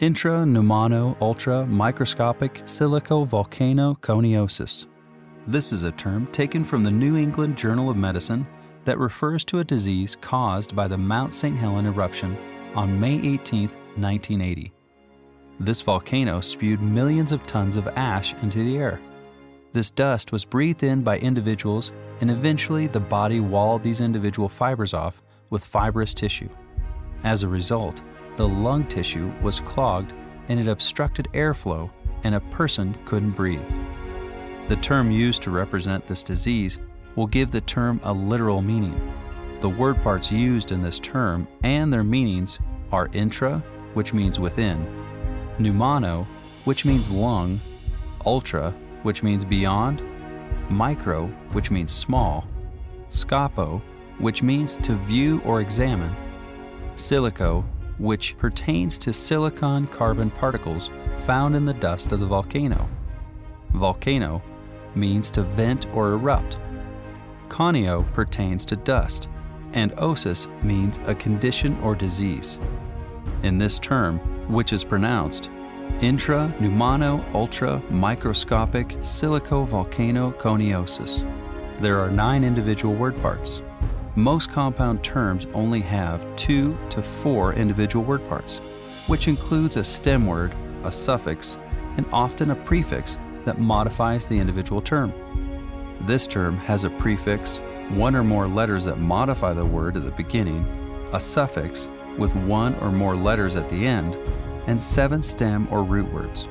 intra pneumono ultra microscopic silico volcano coniosis. This is a term taken from the New England Journal of Medicine that refers to a disease caused by the Mount St. Helens eruption on May 18, 1980. This volcano spewed millions of tons of ash into the air. This dust was breathed in by individuals, and eventually the body walled these individual fibers off with fibrous tissue. As a result, the lung tissue was clogged and it obstructed airflow, and a person couldn't breathe. The term used to represent this disease will give the term a literal meaning. The word parts used in this term and their meanings are intra, which means within, pneumono, which means lung, ultra, which means beyond, micro, which means small, scopo, which means to view or examine, silico, which pertains to silicon carbon particles found in the dust of the volcano. Volcano means to vent or erupt. Conio pertains to dust, and osis means a condition or disease. In this term, which is pronounced intra pneumono ultra microscopic silico volcano coniosis. There are nine individual word parts. Most compound terms only have two to four individual word parts, which includes a stem word, a suffix, and often a prefix that modifies the individual term. This term has a prefix, one or more letters that modify the word at the beginning, a suffix with one or more letters at the end, and seven stem or root words.